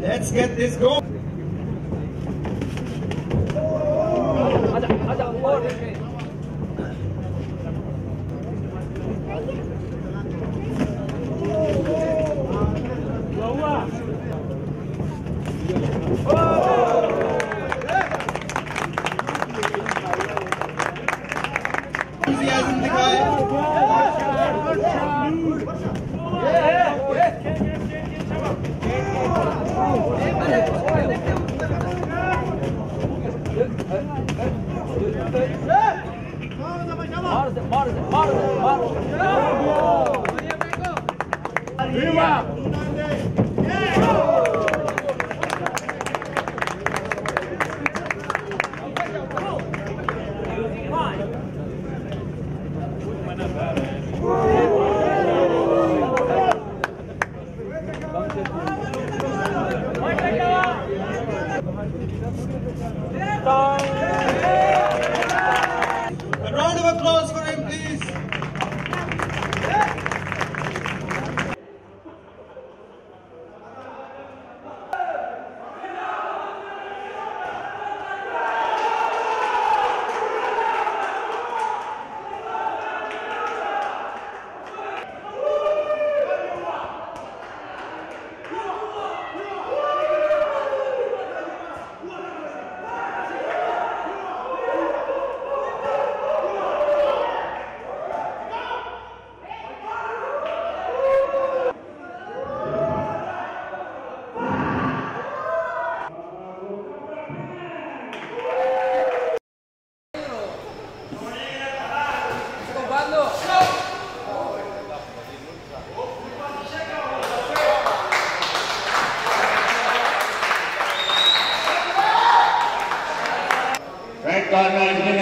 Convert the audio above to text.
Let's get this going. Enthusiasm Viva! Viva! bad. God here.